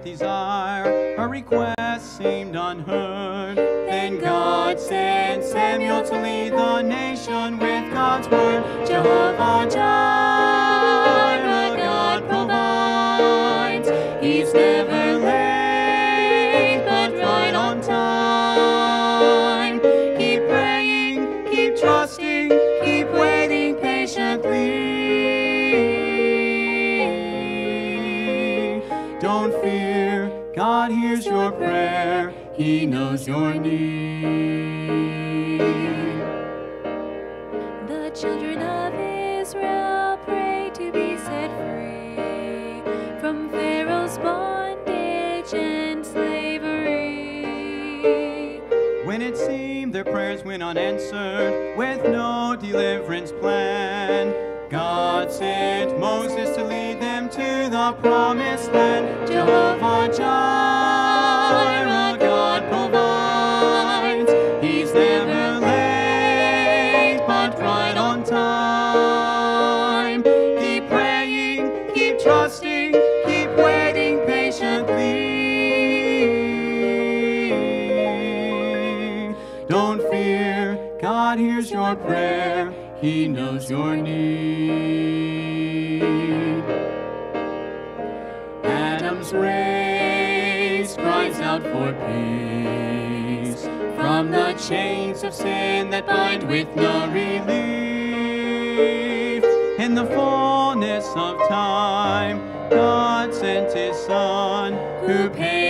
with desire. Her request seemed unheard. Then God sent Samuel to lead the nation with God's word. Jehovah Don't God hears your prayer. He knows your need. The children of Israel pray to be set free from Pharaoh's bondage and slavery. When it seemed their prayers went unanswered, with no deliverance plan, God sent Moses to lead them to the promised land. Jehovah Jireh, God provides. He's never late, but right on time. Keep praying, keep trusting, keep waiting patiently. Don't fear, God hears your prayer. He knows your need. Adam's race cries out for peace from the chains of sin that bind with no relief. In the fullness of time, God sent His Son, who paid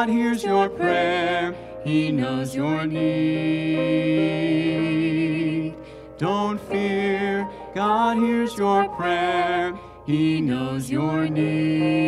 God hears your prayer. He knows your need. Don't fear, God hears your prayer. He knows your need.